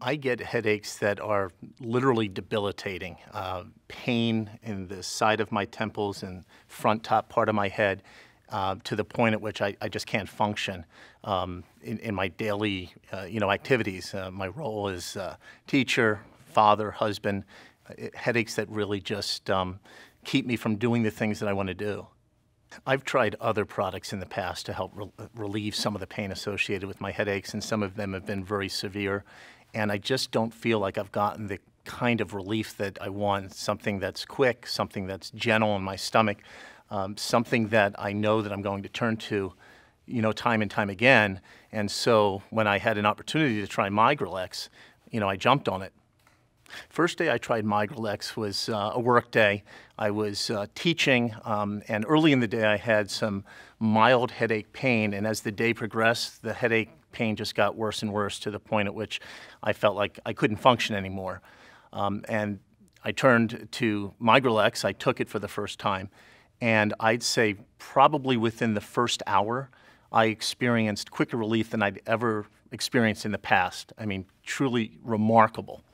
I get headaches that are literally debilitating. Uh, pain in the side of my temples and front top part of my head uh, to the point at which I, I just can't function um, in, in, my daily uh, you know, activities. Uh, my role as teacher, father, husband, uh, headaches that really just um, keep me from doing the things that I want to do. I've tried other products in the past to help re relieve some of the pain associated with my headaches, and some of them have been very severe. And I just don't feel like I've gotten the kind of relief that I want something that's quick, something that's gentle in my stomach, um, something that I know that I'm going to turn to, you know, time and time again. And so when I had an opportunity to try Migralex, you know, I jumped on it. First day I tried Migralex was uh, a work day. I was uh, teaching, um, and early in the day I had some mild headache pain, and as the day progressed, the headache pain just got worse and worse to the point at which I felt like I couldn't function anymore. Um, and I turned to Migralex. I took it for the first time, and I'd say probably within the first hour, I experienced quicker relief than I'd ever experienced in the past. I mean, truly remarkable.